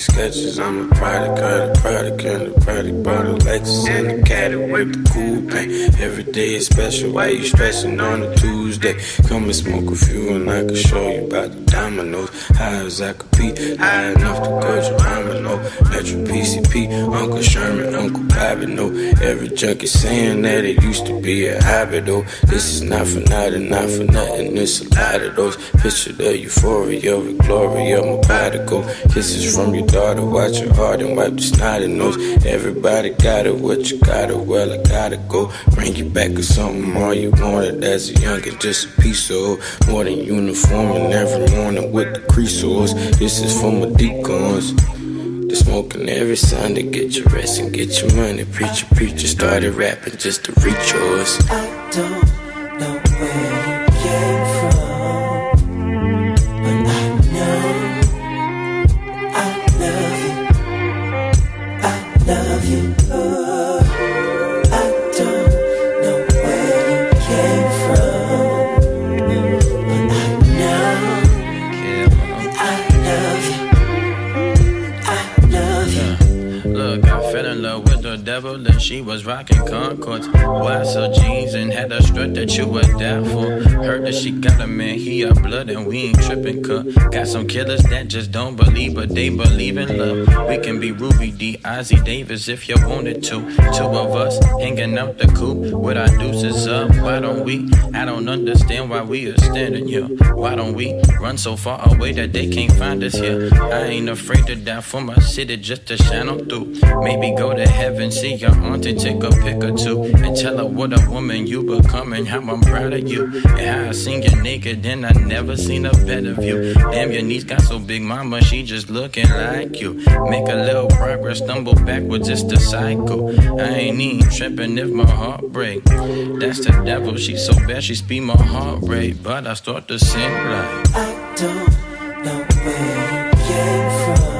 Skechers. I'm a product of the product and the product bought a Lexus and the caddy with the cool paint. Every day is special. Why you stressing on a Tuesday? Come and smoke a few and I can show you about the dominoes. High as I could be, high enough to go Geronimo. Metro PCS, Uncle Sherman, Uncle Bobby. No, every junkie saying that it used to be a habit. though. this is not for nothing, not for nothing. It's a lot of those. Picture the euphoria, the glory of my body Kisses from your daughter, watch your heart and wipe the snotty nose. Everybody got it, what you got it, well, I gotta go. Bring you back or something, all you wanted as a youngin', just a piece of more than uniform. And every morning with the creases, this is for my deacons. The smoking every Sunday, get your rest and get your money. Preacher, preacher started rapping just to reach yours. I don't know where devil and she was rocking Concords. YSL jeans and had a strut that you were down for. Heard that she got a man, he a blood and we ain't tripping, cut. Got some killers that just don't believe, but they believe in love. We can be Ruby Dee, Ossie Davis if you wanted to. Two of us hanging out the coop with our deuces up. Why don't we? I don't understand why we are standing here. Why don't we run so far away that they can't find us here? I ain't afraid to die for my city just to shine on through. Maybe go to heaven see your auntie, take a pic or two and tell her what a woman you becoming, how I'm proud of you. And how I seen you naked, and I never seen a better view. Damn, your knees got so big, mama, she just looking like you. Make a little progress, stumble backwards, it's the cycle. I ain't even tripping if my heart break. That's the devil, she so bad, she speed my heart rate. But I start to sing like I don't know where you came from.